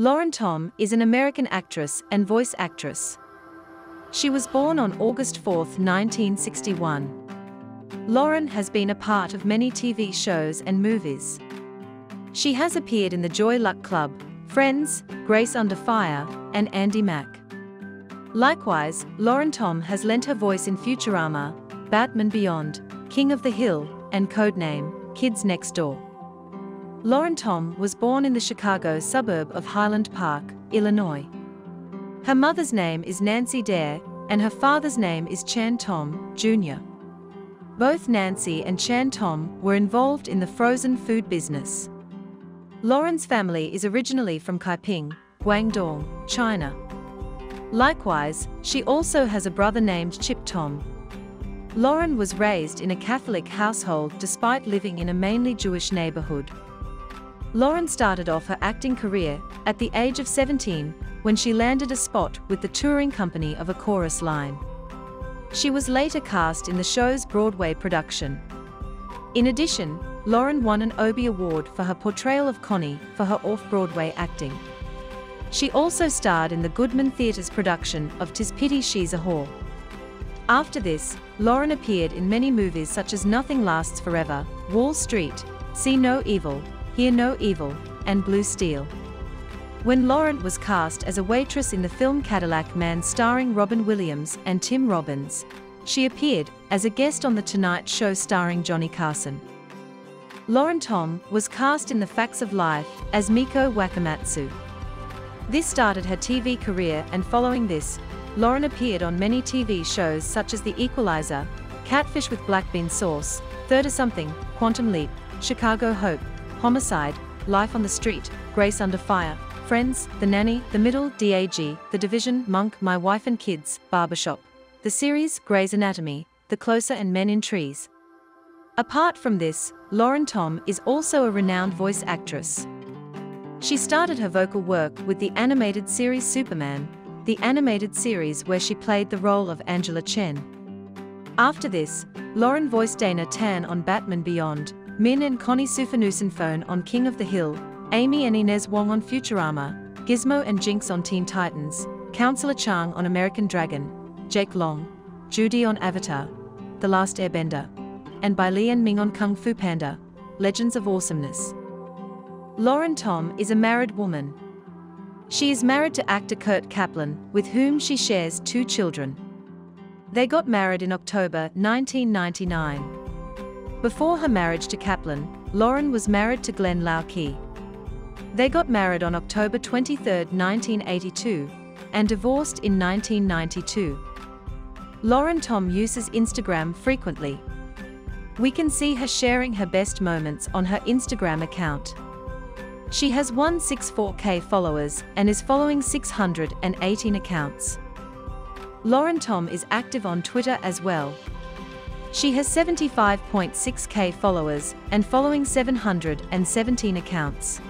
Lauren Tom is an American actress and voice actress. She was born on August 4, 1961. Lauren has been a part of many TV shows and movies. She has appeared in The Joy Luck Club, Friends, Grace Under Fire, and Andi Mack. Likewise, Lauren Tom has lent her voice in Futurama, Batman Beyond, King of the Hill, and Codename, Kids Next Door. Lauren Tom was born in the Chicago suburb of Highland Park, Illinois. Her mother's name is Nancy Dare, and her father's name is Chan Tom, Jr. Both Nancy and Chan Tom were involved in the frozen food business. Lauren's family is originally from Kaiping, Guangdong, China. Likewise, she also has a brother named Chip Tom. Lauren was raised in a Catholic household despite living in a mainly Jewish neighborhood. Lauren started off her acting career at the age of 17 when she landed a spot with the touring company of a chorus line. She was later cast in the show's Broadway production. In addition, Lauren won an Obie Award for her portrayal of Connie for her off-Broadway acting. She also starred in the Goodman Theatre's production of Tis Pity She's a Whore. After this, Lauren appeared in many movies such as Nothing Lasts Forever, Wall Street, See No Evil, Hear No Evil, and Blue Steel. When Lauren was cast as a waitress in the film Cadillac Man starring Robin Williams and Tim Robbins, she appeared as a guest on The Tonight Show starring Johnny Carson. Lauren Tom was cast in The Facts of Life as Miko Wakamatsu. This started her TV career and following this, Lauren appeared on many TV shows such as The Equalizer, Catfish with Black Bean Sauce, Third 30 Something, Quantum Leap, Chicago Hope, Homicide, Life on the Street, Grace Under Fire, Friends, The Nanny, The Middle, DAG, The Division, Monk, My Wife and Kids, Barbershop. The series, Grey's Anatomy, The Closer and Men in Trees. Apart from this, Lauren Tom is also a renowned voice actress. She started her vocal work with the animated series Superman, the animated series where she played the role of Angela Chen. After this, Lauren voiced Dana Tan on Batman Beyond, Min and Connie Phone on King of the Hill, Amy and Inez Wong on Futurama, Gizmo and Jinx on Teen Titans, Counselor Chang on American Dragon, Jake Long, Judy on Avatar, The Last Airbender, and by Lian Ming on Kung Fu Panda, Legends of Awesomeness. Lauren Tom is a married woman. She is married to actor Kurt Kaplan, with whom she shares two children. They got married in October 1999. Before her marriage to Kaplan, Lauren was married to Glenn Lau-Kee. They got married on October 23, 1982, and divorced in 1992. Lauren Tom uses Instagram frequently. We can see her sharing her best moments on her Instagram account. She has 164k followers and is following 618 accounts. Lauren Tom is active on Twitter as well. She has 75.6k followers and following 717 accounts.